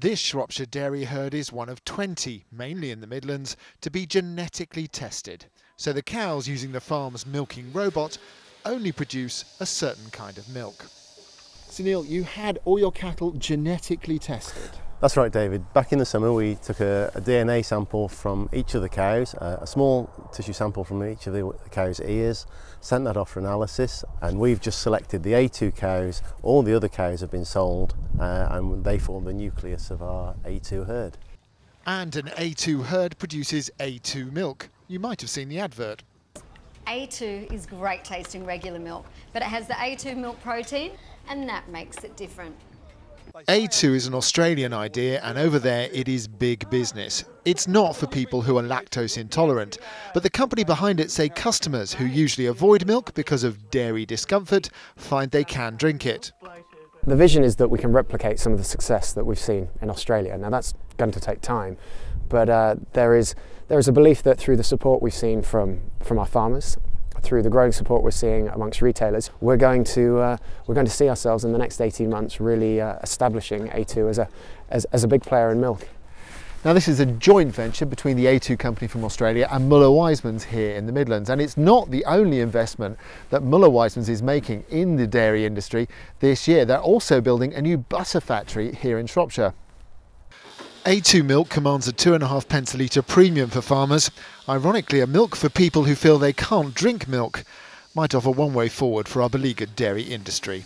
This Shropshire dairy herd is one of 20, mainly in the Midlands, to be genetically tested. So the cows using the farm's milking robot only produce a certain kind of milk. So Neil, you had all your cattle genetically tested. That's right, David. Back in the summer, we took a, a DNA sample from each of the cows, uh, a small tissue sample from each of the, the cows' ears, sent that off for analysis, and we've just selected the A2 cows. All the other cows have been sold, uh, and they form the nucleus of our A2 herd. And an A2 herd produces A2 milk. You might have seen the advert. A2 is great tasting regular milk, but it has the A2 milk protein, and that makes it different. A2 is an Australian idea, and over there it is big business. It's not for people who are lactose intolerant, but the company behind it say customers who usually avoid milk because of dairy discomfort find they can drink it. The vision is that we can replicate some of the success that we've seen in Australia. Now that's going to take time, but uh, there is there is a belief that through the support we've seen from from our farmers through the growing support we're seeing amongst retailers, we're going to uh, we're going to see ourselves in the next 18 months really uh, establishing A2 as a as, as a big player in milk. Now this is a joint venture between the A2 company from Australia and Muller Wisemans here in the Midlands and it's not the only investment that Muller Wisemans is making in the dairy industry this year. They're also building a new butter factory here in Shropshire. A2 milk commands a two and a half pence a litre premium for farmers. Ironically, a milk for people who feel they can't drink milk might offer one way forward for our beleaguered dairy industry.